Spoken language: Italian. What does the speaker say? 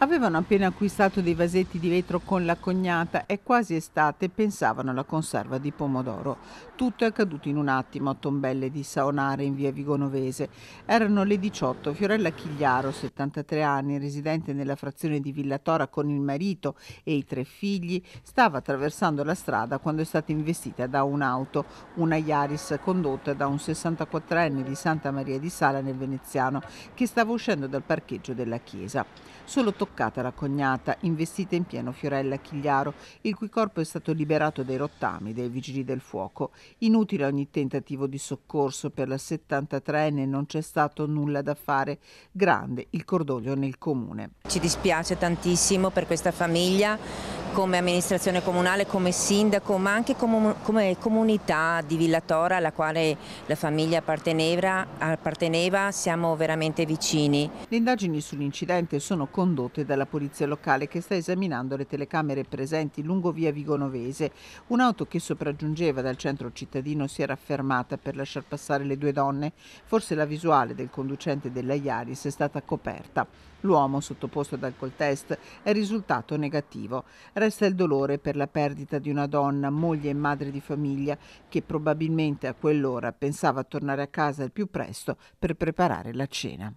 Avevano appena acquistato dei vasetti di vetro con la cognata e quasi estate pensavano alla conserva di pomodoro. Tutto è accaduto in un attimo a Tombelle di Saonare in via Vigonovese. Erano le 18. Fiorella Chigliaro, 73 anni, residente nella frazione di Villatora con il marito e i tre figli, stava attraversando la strada quando è stata investita da un'auto, una Iaris condotta da un 64enne di Santa Maria di Sala nel Veneziano che stava uscendo dal parcheggio della chiesa. Solo toccata la cognata, investita in pieno Fiorella Chigliaro, il cui corpo è stato liberato dai rottami dei vigili del fuoco. Inutile ogni tentativo di soccorso per la 73enne, non c'è stato nulla da fare. Grande il cordoglio nel comune. Ci dispiace tantissimo per questa famiglia come amministrazione comunale, come sindaco, ma anche come, come comunità di Villatora alla quale la famiglia apparteneva, apparteneva, siamo veramente vicini. Le indagini sull'incidente sono condotte dalla polizia locale che sta esaminando le telecamere presenti lungo via Vigonovese. Un'auto che sopraggiungeva dal centro cittadino si era fermata per lasciar passare le due donne. Forse la visuale del conducente della Iaris è stata coperta. L'uomo, sottoposto ad alcol test, è risultato negativo. Resta il dolore per la perdita di una donna, moglie e madre di famiglia, che probabilmente a quell'ora pensava a tornare a casa il più presto per preparare la cena.